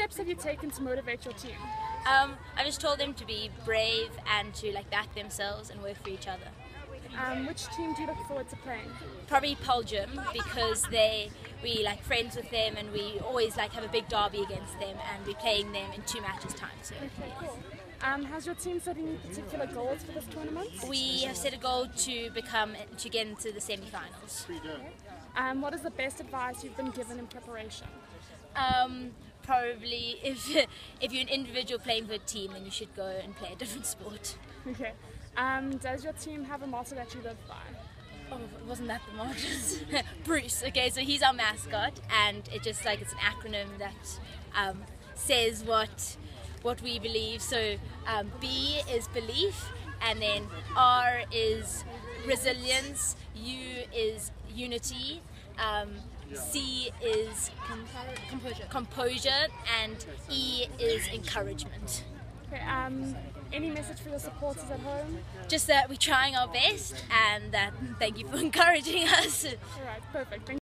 steps have you taken to motivate your team? Um, I just told them to be brave and to like back themselves and work for each other. Um, which team do you look forward to playing? Probably Poljum because they we like friends with them and we always like have a big derby against them and we're playing them in two matches time. So Okay, cool. Um, has your team set any particular goals for this tournament? we have set a goal to become to get into the semi-finals. Um, what is the best advice you've been given in preparation? Um, probably if if you're an individual playing for a team, then you should go and play a different sport. Okay. Um, does your team have a motto that you live by? Oh, wasn't that the Marches? Bruce. Okay, so he's our mascot, and it just like it's an acronym that um, says what what we believe. So um, B is belief, and then R is resilience. U is unity. Um, C is composure. composure, and E is encouragement. Okay. Um, any message for your supporters at home? Just that we're trying our best, and that thank you for encouraging us. All right. Perfect. Thank